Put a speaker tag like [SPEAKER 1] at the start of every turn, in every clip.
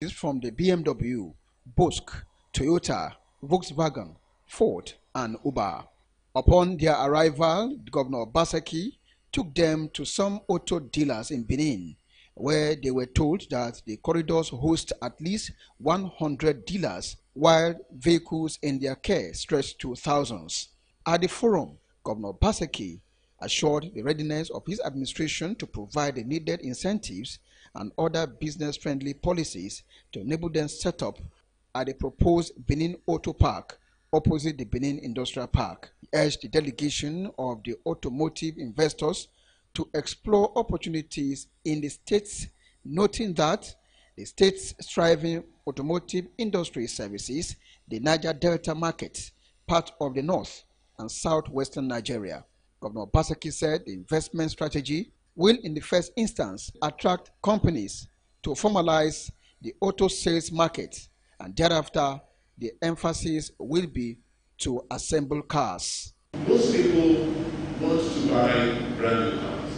[SPEAKER 1] is from the BMW, Bosch, Toyota, Volkswagen, Ford, and Uber. Upon their arrival, Governor Obaseki took them to some auto dealers in Benin, where they were told that the corridors host at least 100 dealers, while vehicles in their care stretch to thousands. At the forum, Governor Obaseki assured the readiness of his administration to provide the needed incentives and other business-friendly policies to enable them set up at the proposed Benin Auto Park opposite the Benin Industrial Park. He urged the delegation of the automotive investors to explore opportunities in the states, noting that the state's thriving automotive industry services the Niger Delta market, part of the north and southwestern Nigeria. Governor Obaseki said the investment strategy will in the first instance attract companies to formalize the auto sales market and thereafter the emphasis will be to assemble cars.
[SPEAKER 2] Most people want to buy brand new cars,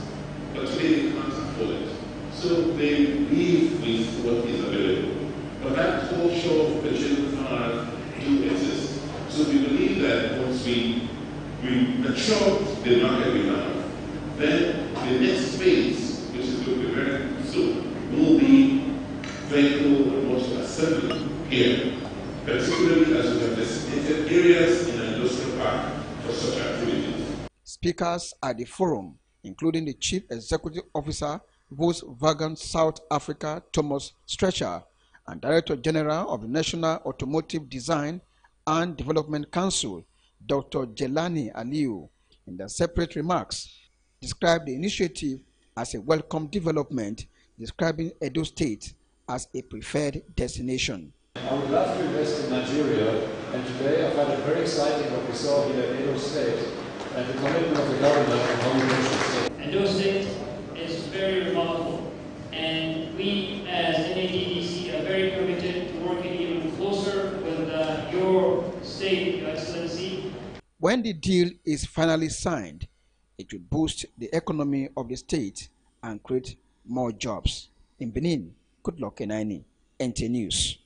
[SPEAKER 2] but today they can't afford it. So they live with what is available. But that culture of purchasing cars do exist. So we believe that once we, we mature the market have, then the next phase, which is going to be very soon, will be vehicle and motor assembly here particularly as we have designated areas in an industrial park for such activities.
[SPEAKER 1] Speakers at the forum, including the Chief Executive Officer, Volkswagen South Africa, Thomas Stretcher, and Director General of the National Automotive Design and Development Council, Dr. Jelani Aliyu, in their separate remarks, described the initiative as a welcome development, describing Edo State as a preferred destination.
[SPEAKER 3] I would love to invest in Nigeria, and today I find it very exciting what we saw here at Edo State and the commitment of the governor and how we state.
[SPEAKER 4] Edo State is very remarkable, and we as NADDC are very committed to working even closer with uh, your state, Your Excellency.
[SPEAKER 1] When the deal is finally signed, it will boost the economy of the state and create more jobs. In Benin, Goodluck Enaini, NT News.